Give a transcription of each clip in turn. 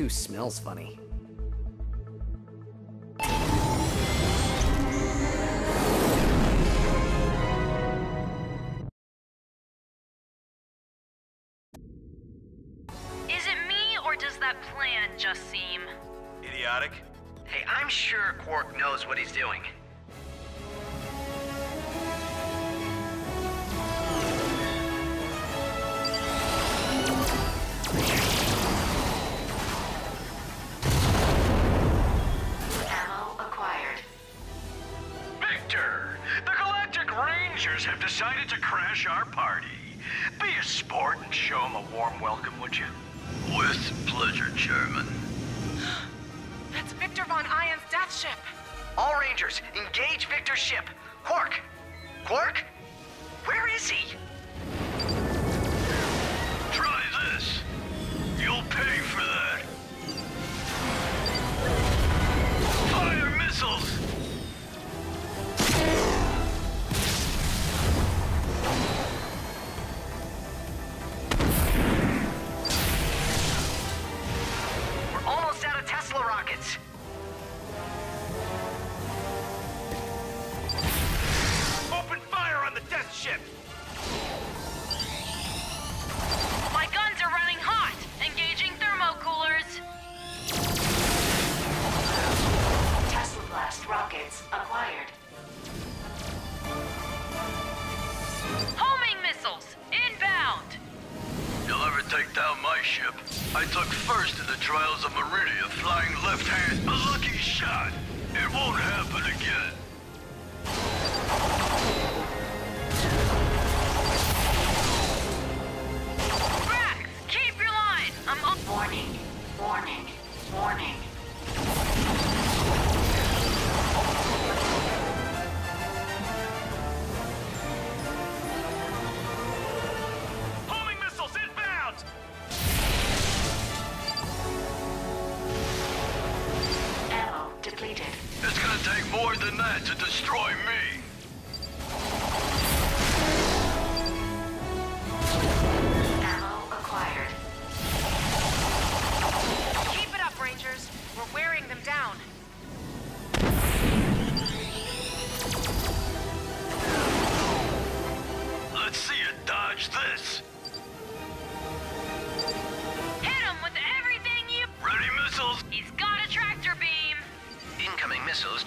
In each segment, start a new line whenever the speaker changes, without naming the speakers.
Who smells funny?
just seem...
Idiotic?
Hey, I'm sure Qwark knows what he's doing.
crash our party. Be a sport and show them a warm welcome, would you?
With pleasure, Chairman.
That's Victor Von Ion's death ship.
All Rangers, engage Victor's ship. Qwark! Qwark? Where is he?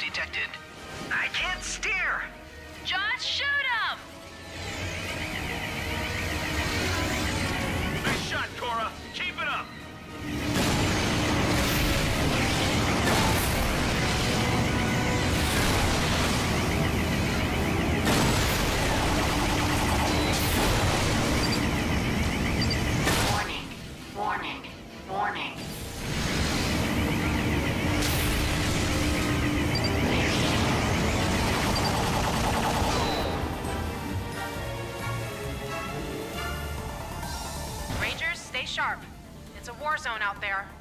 detected. I can't steer!
Just shoot him!
Nice shot, Cora! Keep it up!
out there.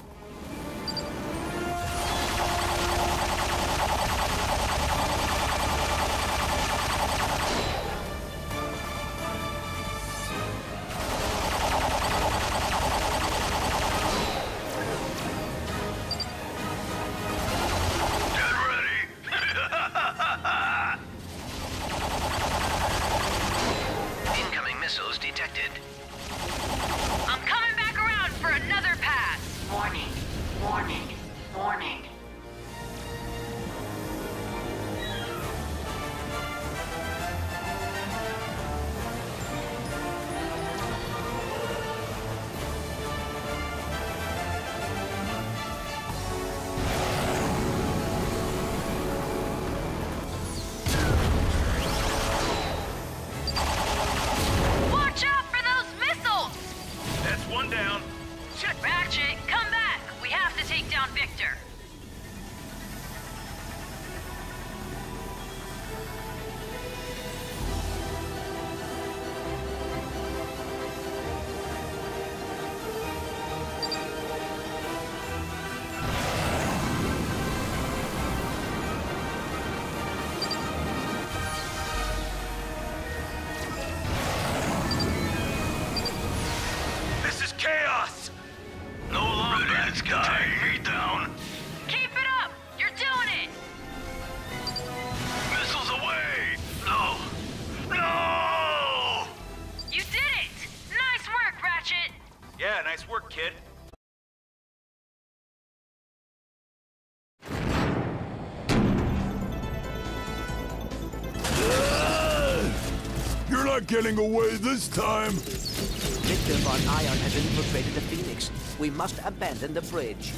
Not getting away this time!
Victor Von Ion has infiltrated the Phoenix. We must abandon the bridge.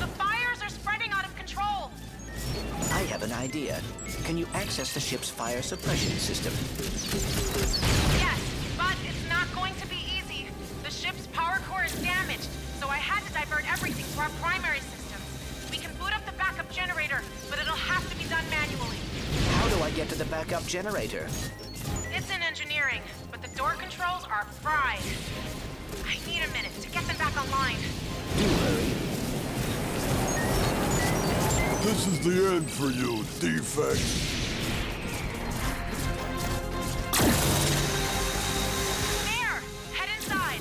The fires are spreading out of control.
I have an idea. Can you access the ship's fire suppression system?
Yes, but it's not going to be easy. The ship's power core is damaged, so I had to divert everything to our primary system. We can boot up the backup generator, but it'll have to be done manually.
How do I get to the backup generator?
Door controls are fried. I need a minute to get them back online.
This is the end for you, defect.
There! Head inside.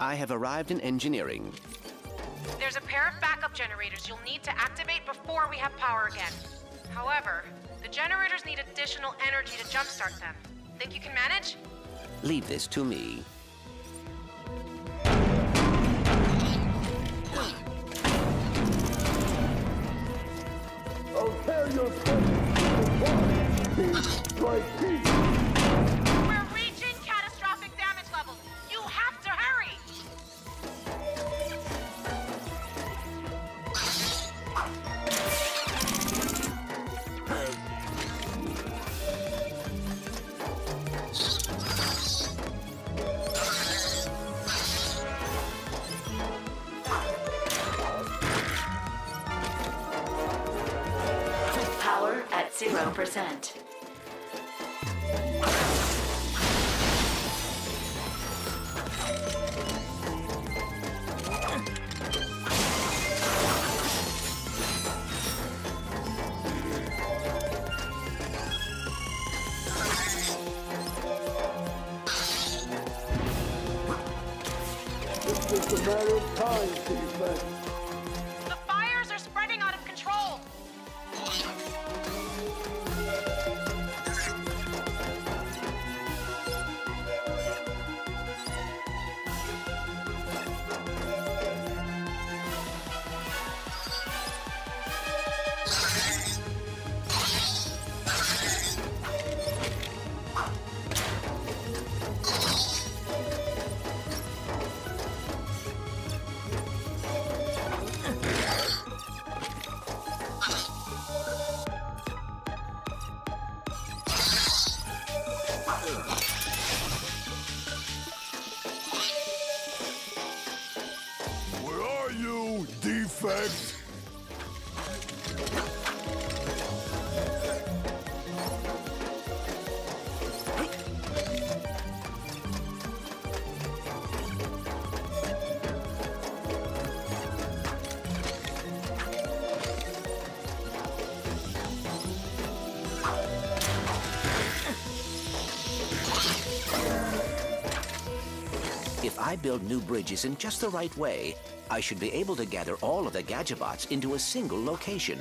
I have arrived in engineering.
There's a pair of backup generators you'll need to activate before we have power again. However, the generators need additional energy to jumpstart them. Think you can manage?
Leave this to me.
I'll tear your face apart, piece by piece.
0%.
I build new bridges in just the right way, I should be able to gather all of the Gadgetobots into a single location.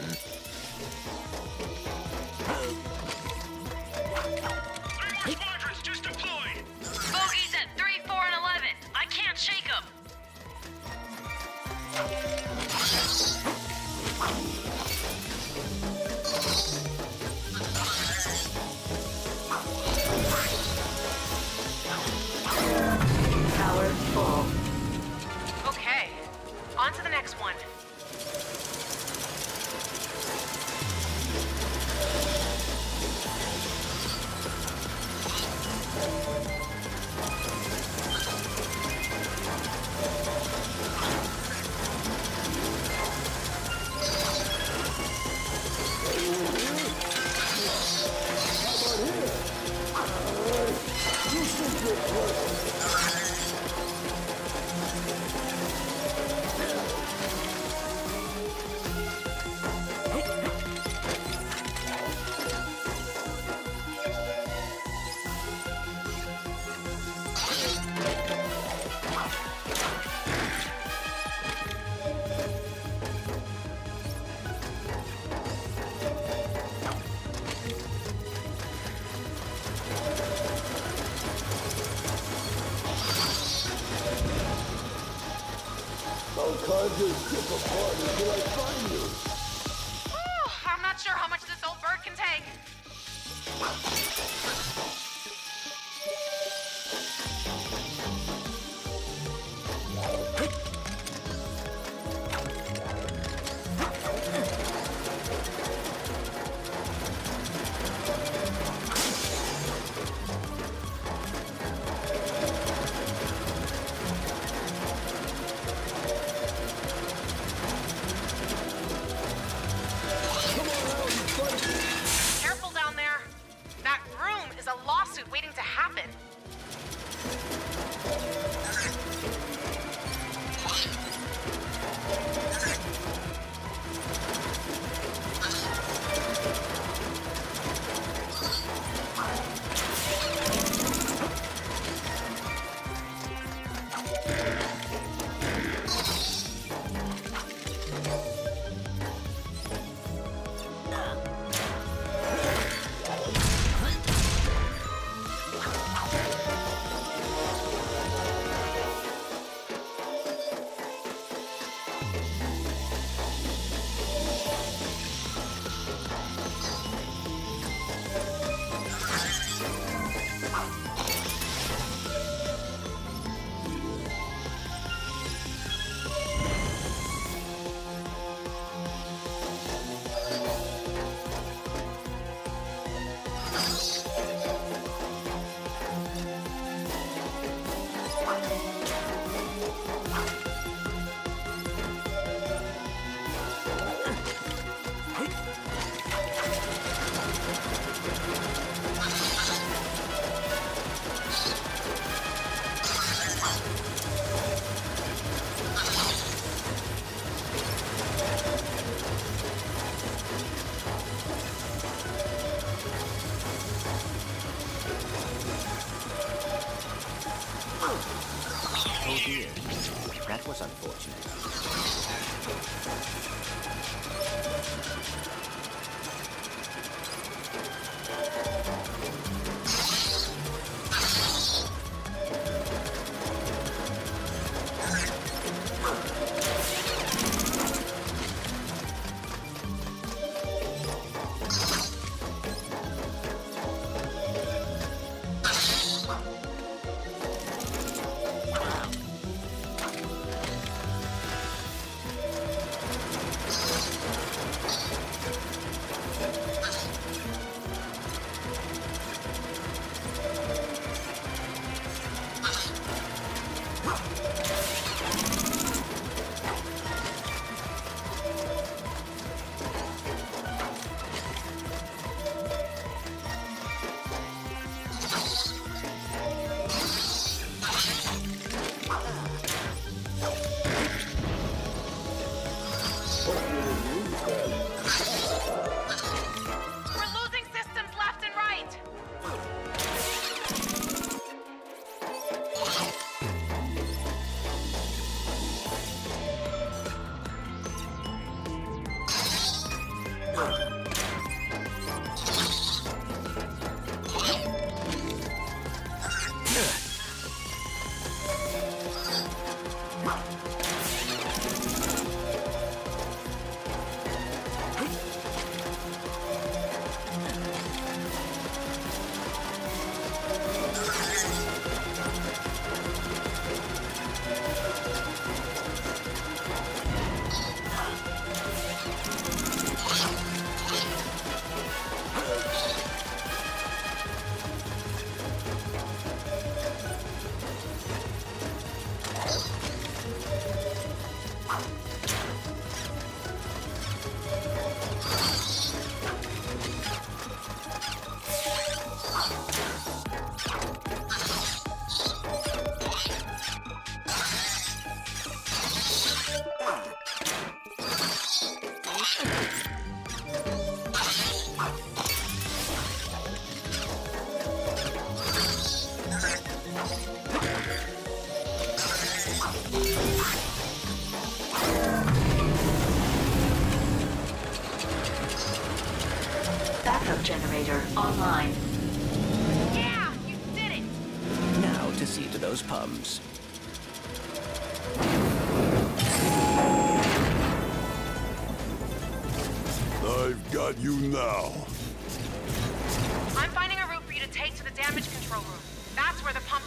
I'll carve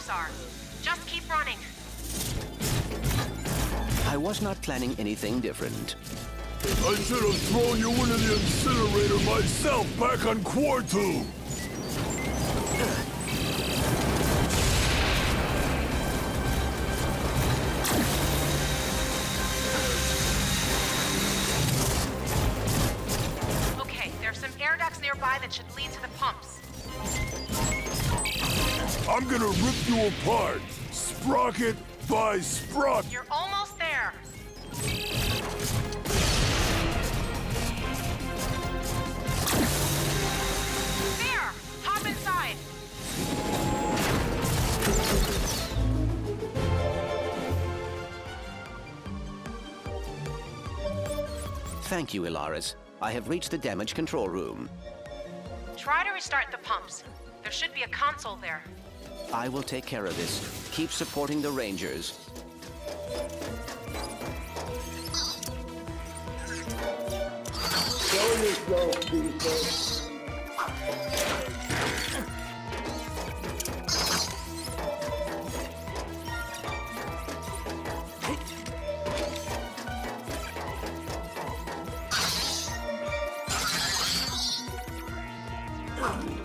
That's where the pumps are. Just keep running.
I was not planning anything different.
I should have thrown you into the incinerator myself back on Quartu. Gonna you apart, sprocket by sprocket.
You're almost there. There! Hop inside.
Thank you, Elaris. I have reached the damage control room.
Try to restart the pumps. There should be a console there.
I will take care of this. Keep supporting the Rangers.
Come
on.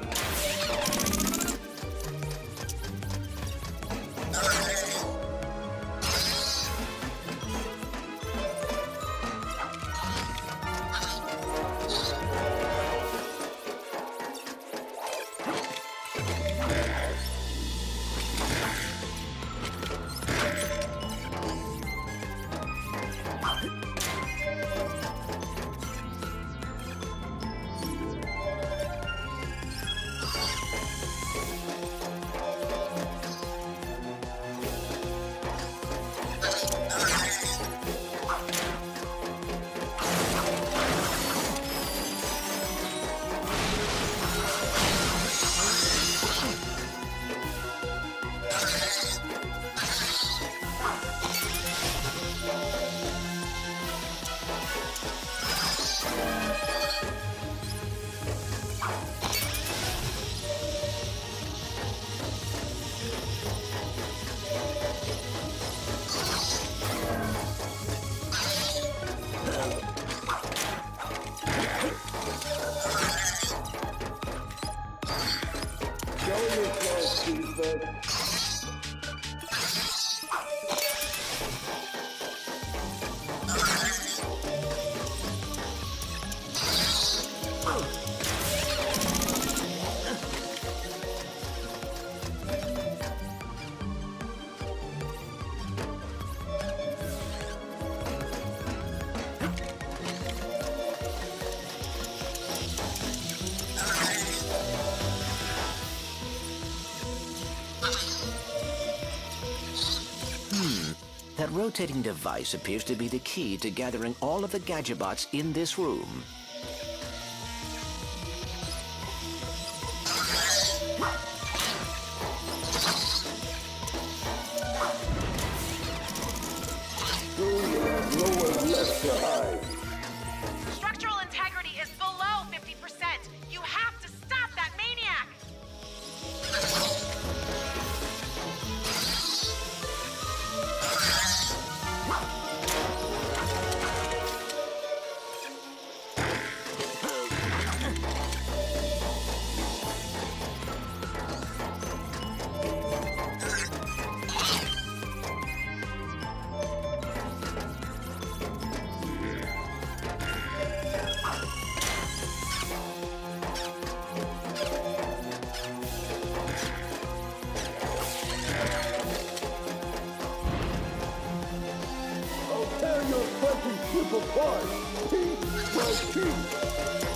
Rotating device appears to be the key to gathering all of the Gadgetobots in this room.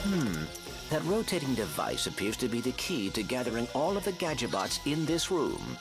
Hmm. That
rotating device appears to be the key to gathering all of the Gadgetobots in this room.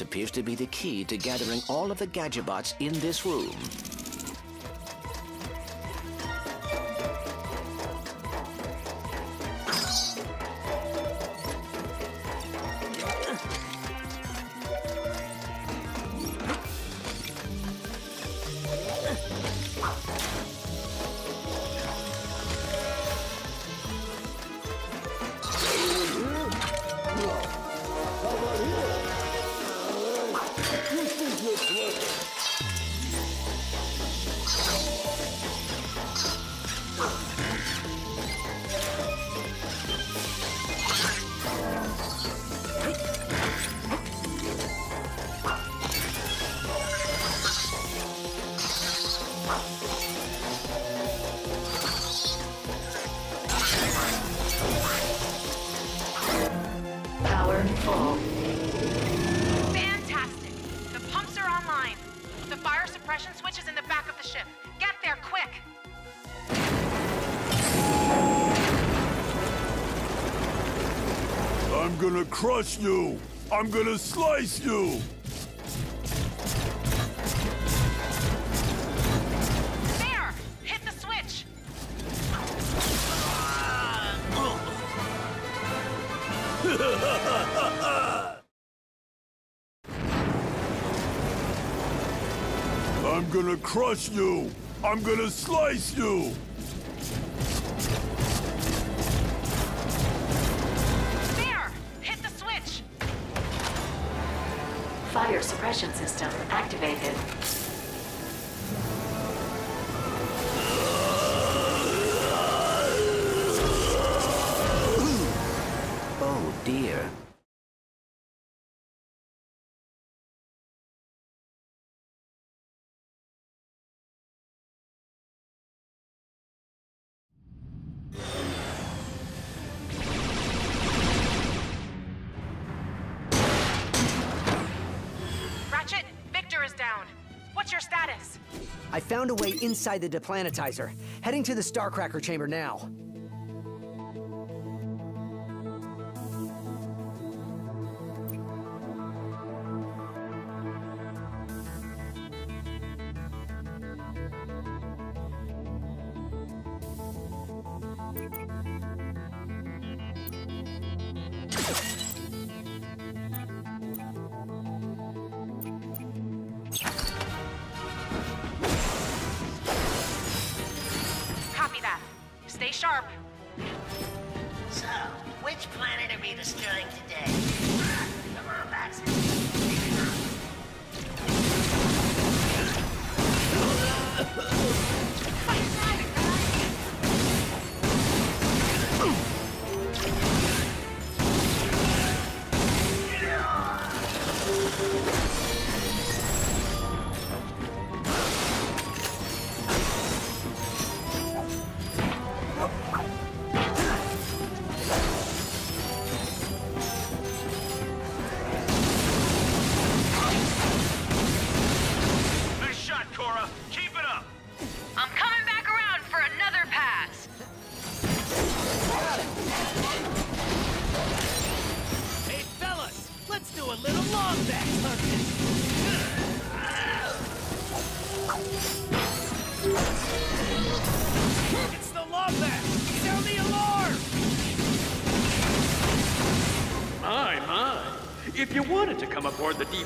Appears to be the key to gathering all of the Gadgetobots in this room.
Crush you! I'm gonna slice you!
There! Hit the switch!
I'm gonna crush you! I'm gonna slice you!
Fire suppression system activated.
Found a way inside the deplanetizer. Heading to the Starcracker chamber now.
So, which planet are we destroying today? Come on,
Baxter.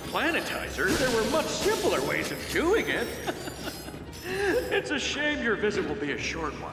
planetizer, there were much simpler ways of doing it. it's a shame your visit will be a short one.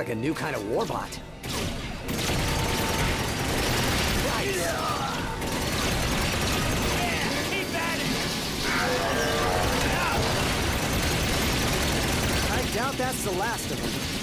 like a new kind of warbot. I doubt that's the last of them.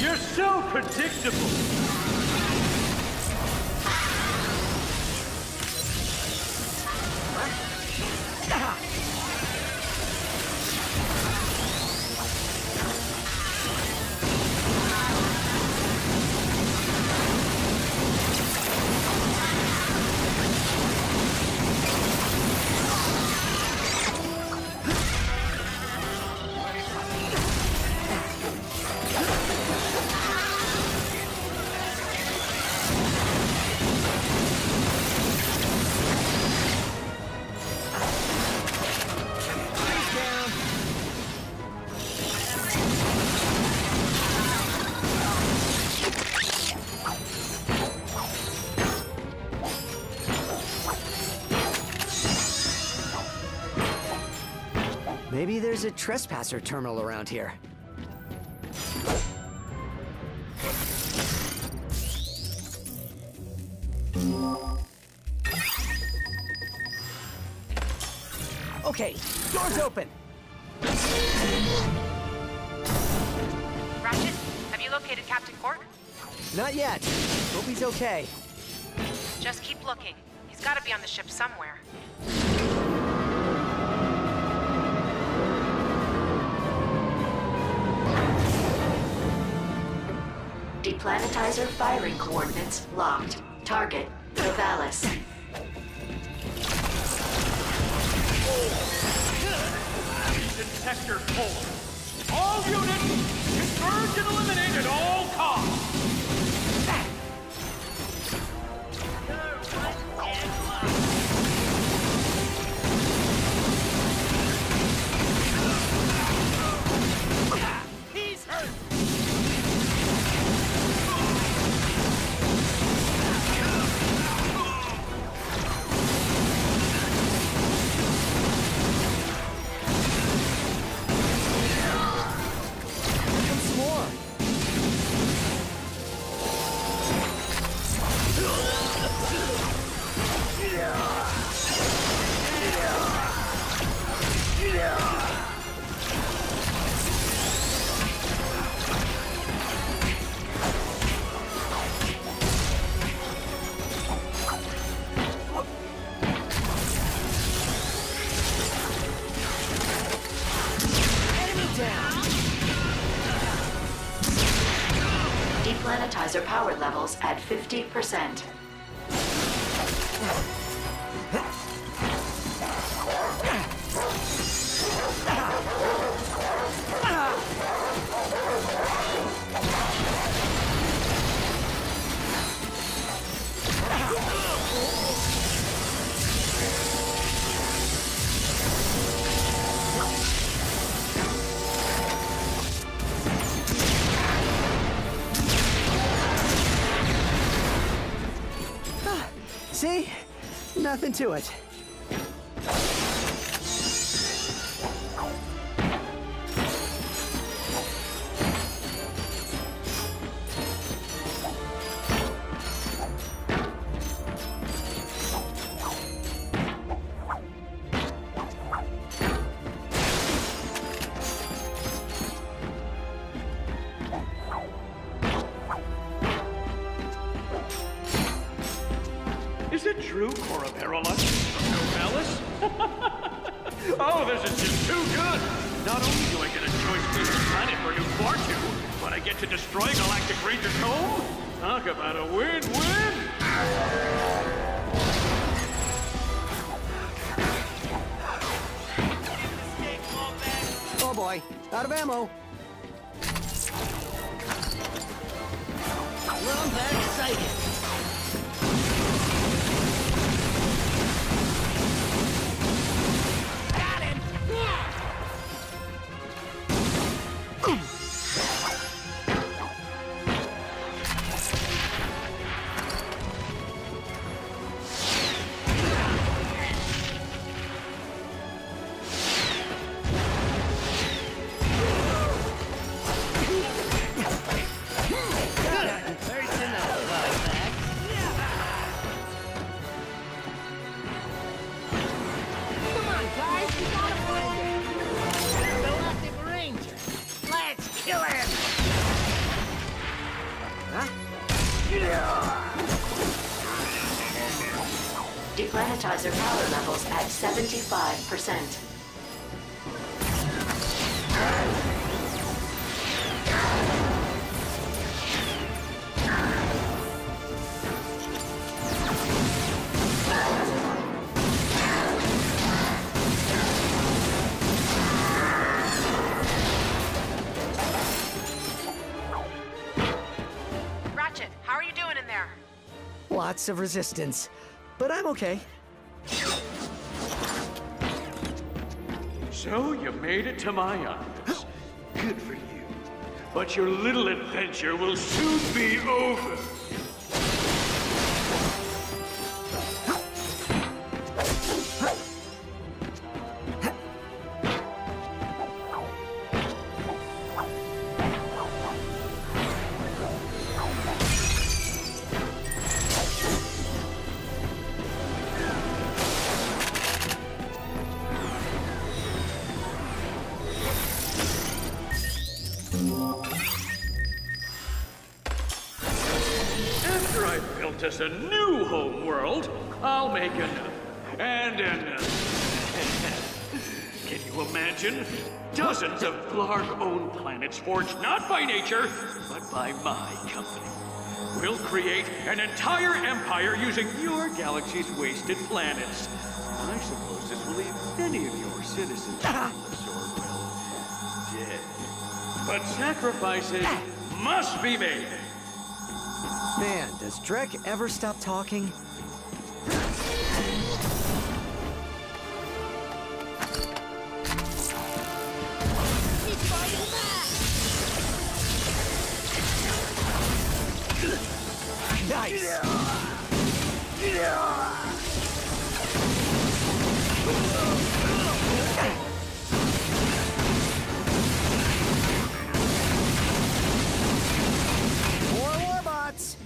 You're so predictable.
There's a trespasser terminal around here. Okay, door's open.
Ratchet, have you located Captain Qwark?
Not yet. Hope he's okay.
Just keep looking. He's gotta be on the ship somewhere.
Deplanetizer firing coordinates locked. Target, Novalis.
Detector full. All units, converge and eliminate at all
50%.
See? Nothing to it. Ammo.
Well, I'm that excited.
75%.
Ratchet, how are you doing in there?
Lots of resistance. But I'm okay.
So you made it to my office. Good for you. But your little adventure will soon be over. Blarg-owned forged not by nature, but by my company. We'll create an entire empire using your galaxy's wasted planets. I suppose this will leave many of your citizens homeless or, well, dead. But sacrifices must be made.
Man, does Drek ever stop talking? Nice! More warbots!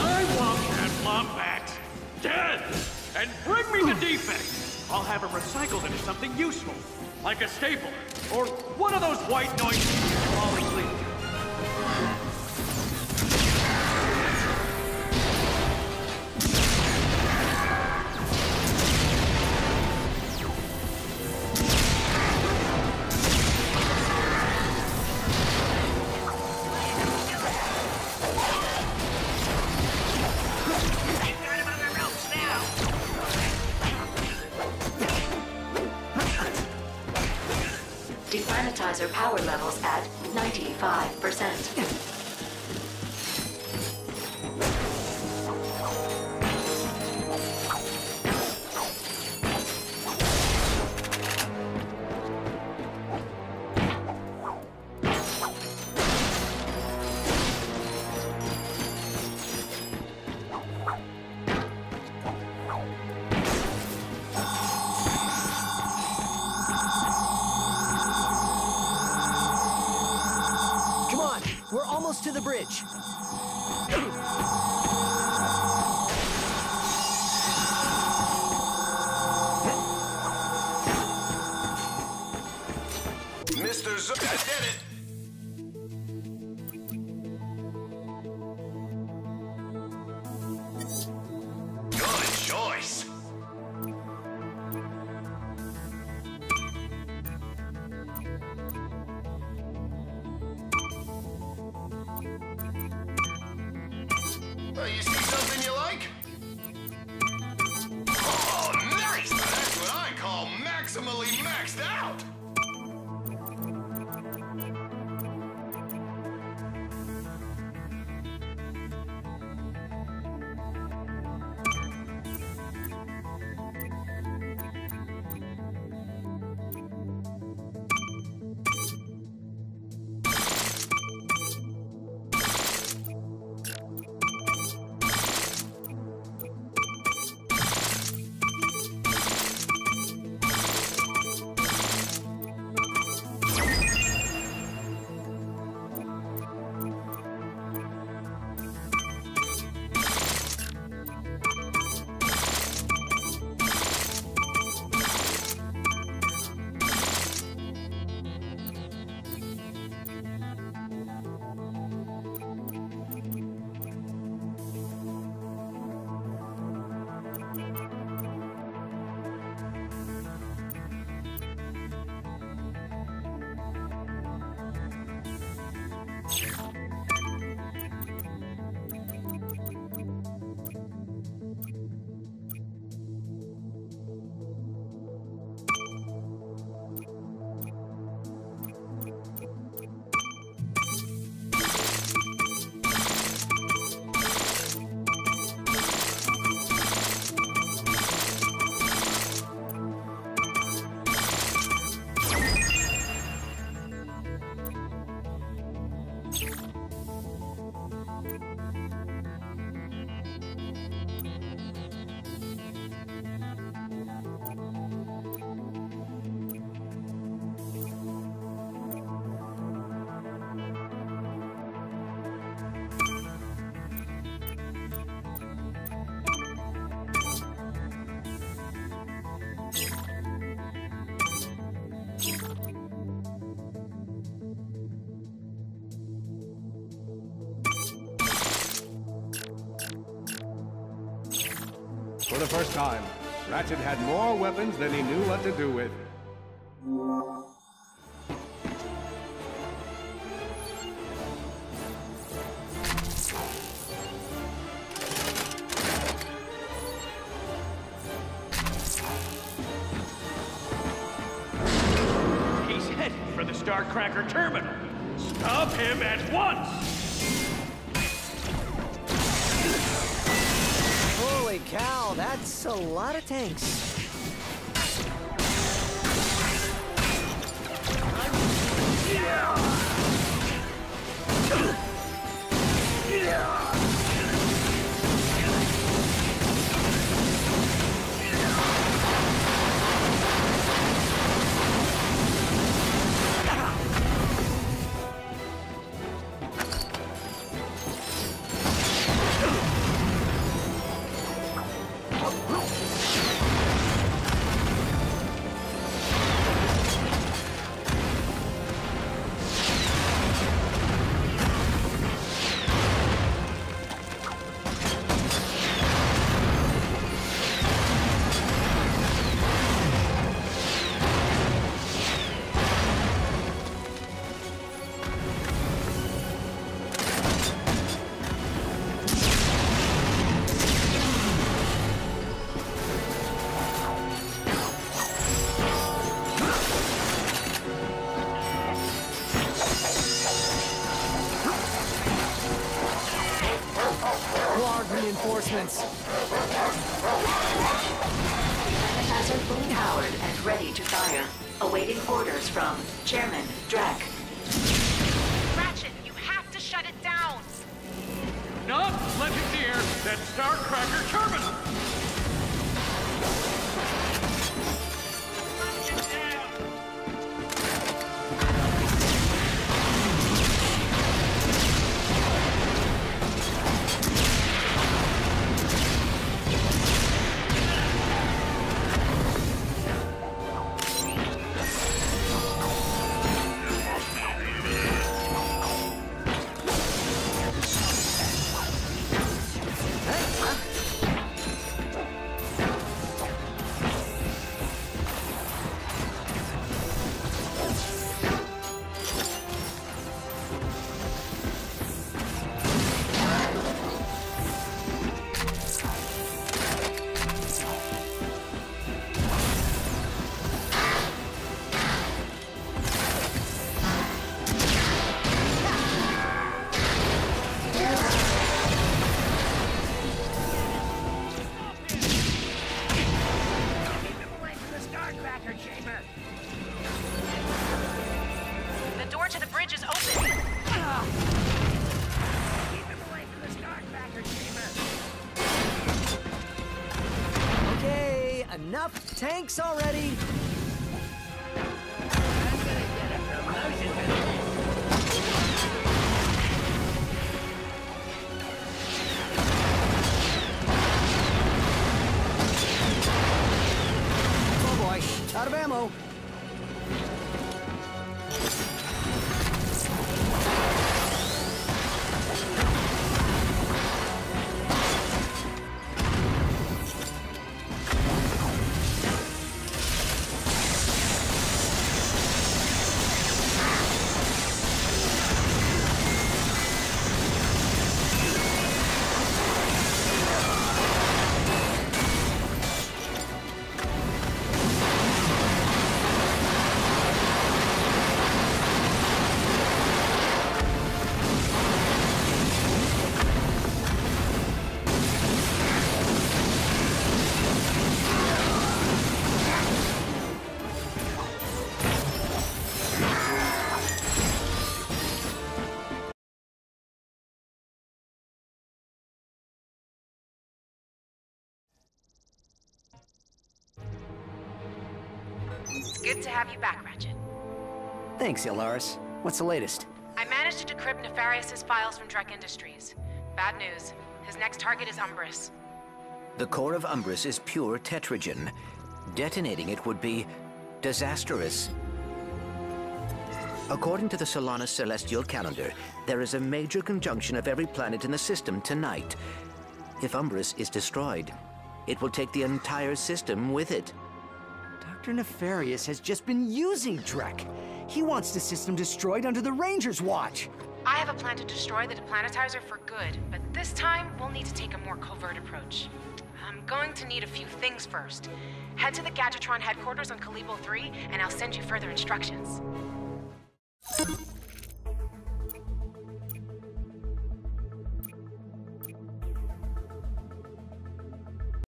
I want that wombat dead! And bring me the defect! I'll have him recycled into something useful, like a staple, or one of those white noises
almost to the bridge.
Mr. Z- I did it!
For the first time, Ratchet had more weapons than he knew what to do with.
Already.
Have you back, Ratchet.
Thanks, Elaris. What's the latest?
I managed to decrypt Nefarious' files from Drek Industries. Bad news. His next target is Umbris.
The core of Umbris is pure tetragen. Detonating it would be disastrous. According to the Solanus celestial calendar, there is a major conjunction of every planet in the system tonight. If Umbris is destroyed, it will take the entire system with it.
Dr. Nefarious has just been using Drek. He wants the system destroyed under the Ranger's watch.
I have a plan to destroy the deplanetizer for good, but this time we'll need to take a more covert approach. I'm going to need a few things first. Head to the Gadgetron headquarters on Kalebo 3, and I'll send you further instructions.